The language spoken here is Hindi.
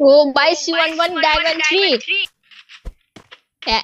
Oh, by C11 Diamond 3. Eh,